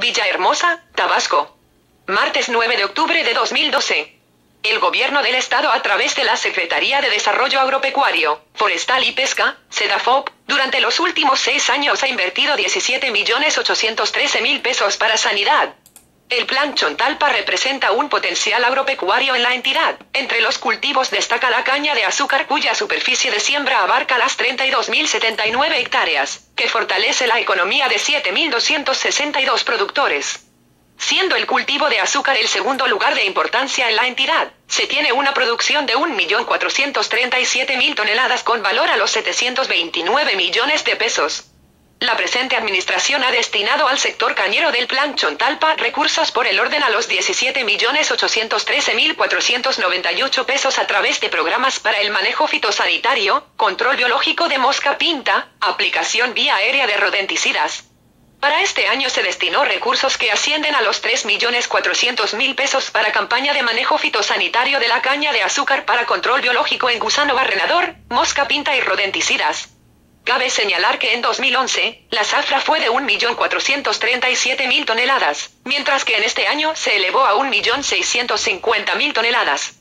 Villahermosa, Tabasco. Martes 9 de octubre de 2012. El gobierno del estado a través de la Secretaría de Desarrollo Agropecuario, Forestal y Pesca, SEDAFOP, durante los últimos seis años ha invertido 17.813.000 pesos para sanidad, el plan Chontalpa representa un potencial agropecuario en la entidad. Entre los cultivos destaca la caña de azúcar cuya superficie de siembra abarca las 32.079 hectáreas, que fortalece la economía de 7.262 productores. Siendo el cultivo de azúcar el segundo lugar de importancia en la entidad, se tiene una producción de 1.437.000 toneladas con valor a los 729 millones de pesos. La presente administración ha destinado al sector cañero del Plan Chontalpa recursos por el orden a los 17.813.498 pesos a través de programas para el manejo fitosanitario, control biológico de mosca pinta, aplicación vía aérea de rodenticidas. Para este año se destinó recursos que ascienden a los 3.400.000 pesos para campaña de manejo fitosanitario de la caña de azúcar para control biológico en gusano barrenador, mosca pinta y rodenticidas. Cabe señalar que en 2011, la zafra fue de 1.437.000 toneladas, mientras que en este año se elevó a 1.650.000 toneladas.